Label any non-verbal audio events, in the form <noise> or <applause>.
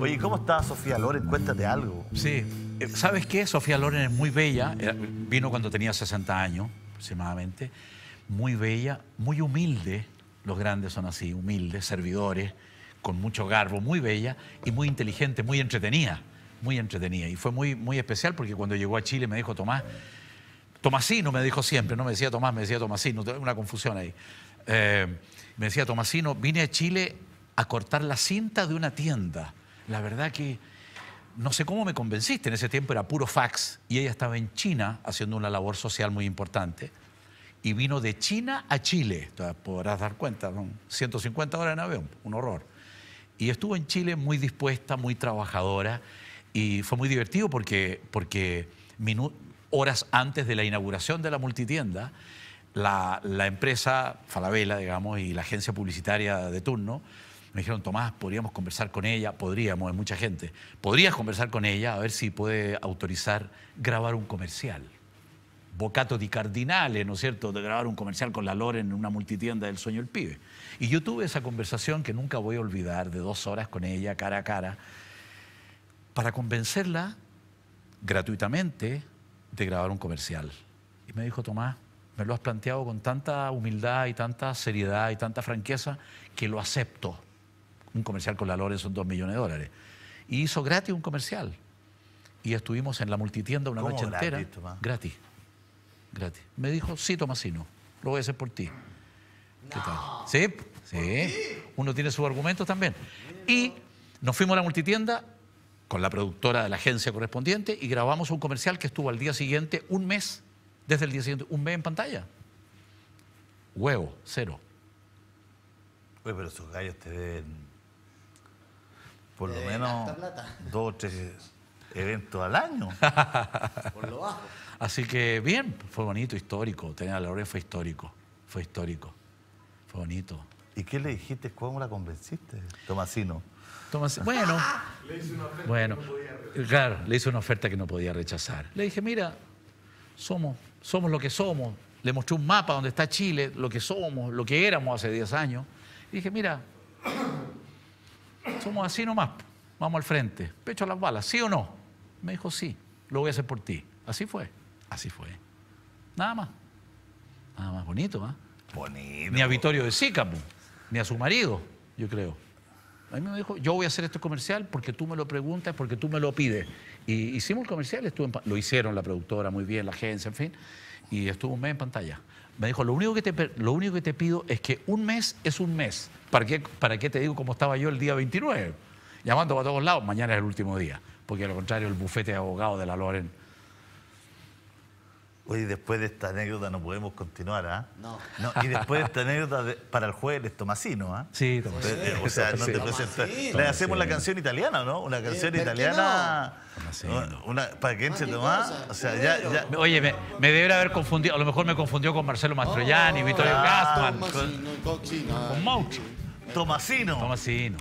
Oye, ¿cómo está Sofía Loren? Cuéntate algo. Sí. Eh, ¿Sabes qué? Sofía Loren es muy bella. Era- Vino cuando tenía 60 años, aproximadamente. Muy bella, muy humilde. Los grandes son así, humildes, servidores, con mucho garbo, muy bella y muy inteligente, muy entretenida. Muy entretenida. Y fue muy, muy especial porque cuando llegó a Chile me dijo, Tomás, Tomasino me dijo siempre, no me decía Tomás, me decía Tomasino, una confusión ahí. Eh, me decía Tomasino, vine a Chile a cortar la cinta de una tienda. La verdad que no sé cómo me convenciste, en ese tiempo era puro fax y ella estaba en China haciendo una labor social muy importante y vino de China a Chile, podrás dar cuenta, son 150 horas en avión, un horror. Y estuvo en Chile muy dispuesta, muy trabajadora y fue muy divertido porque, porque horas antes de la inauguración de la multitienda, la, la empresa Falabella, digamos, y la agencia publicitaria de turno me dijeron, Tomás, podríamos conversar con ella, podríamos, hay mucha gente, podrías conversar con ella a ver si puede autorizar grabar un comercial. Bocato di Cardinale, ¿no es cierto?, de grabar un comercial con la Loren en una multitienda del sueño del pibe. Y yo tuve esa conversación que nunca voy a olvidar, de dos horas con ella, cara a cara, para convencerla gratuitamente de grabar un comercial. Y me dijo, Tomás, me lo has planteado con tanta humildad y tanta seriedad y tanta franqueza que lo acepto. Un comercial con la Loren son dos millones de dólares. Y hizo gratis un comercial. Y estuvimos en la multitienda una ¿Cómo noche gratis, entera. Tomás? Gratis. Gratis. Me dijo, sí, Tomasino, lo voy a hacer por ti. ¿Qué tal? Sí, sí. Uno tiene sus argumentos también. Y nos fuimos a la multitienda con la productora de la agencia correspondiente y grabamos un comercial que estuvo al día siguiente, un mes, desde el día siguiente, un mes en pantalla. Huevo, cero. Oye, pero esos gallos te ven por lo ven menos dos o tres eventos al año. <laughs> Por lo bajo. Así que bien, fue bonito, histórico. Tener a la Lore fue histórico, fue histórico, fue bonito. ¿Y qué le dijiste? ¿Cómo la convenciste, Tomasino? Tomás, <laughs> bueno, bueno, claro, le hice una oferta que no podía rechazar. Le dije, mira, somos, somos lo que somos. Le mostré un mapa donde está Chile, lo que somos, lo que éramos hace 10 años. Y dije, mira, somos así nomás, vamos al frente, pecho a las balas, ¿sí o no? Me dijo, sí, lo voy a hacer por ti. Así fue, así fue. Nada más, nada más bonito, ¿ah? Bonito. ni a Vittorio de Sícamo, ni a su marido, yo creo. A mí me dijo, yo voy a hacer este comercial porque tú me lo preguntas, porque tú me lo pides. Y hicimos el comercial, estuvo en lo hicieron la productora muy bien, la agencia, en fin, y estuvo un mes en pantalla. Me dijo, lo único que te, lo único que te pido es que un mes es un mes. ¿Para qué, ¿Para qué te digo cómo estaba yo el día 29? Llamando para todos lados, mañana es el último día. Porque a lo contrario, el bufete de abogados de la Loren Oye, después de esta anécdota no podemos continuar, ¿ah? No. Y después de esta anécdota de- para el jueves eres Tomasino, ¿ah? Sí, Tomasino. Eh, O sea, no te presentas. Le hacemos la canción italiana, ¿no? Una canción ¿por qué italiana. Tomasino. Una, para que entre Ah, ¿qué Tomás. cosa? O sea, ya, ya. Oye, me, me debería haber confundido, a lo mejor me confundió con Marcelo Mastroianni, Vittorio Ah, Gassman, Tomasino, cochina. con Mauchi. Tomasino. Tomasino.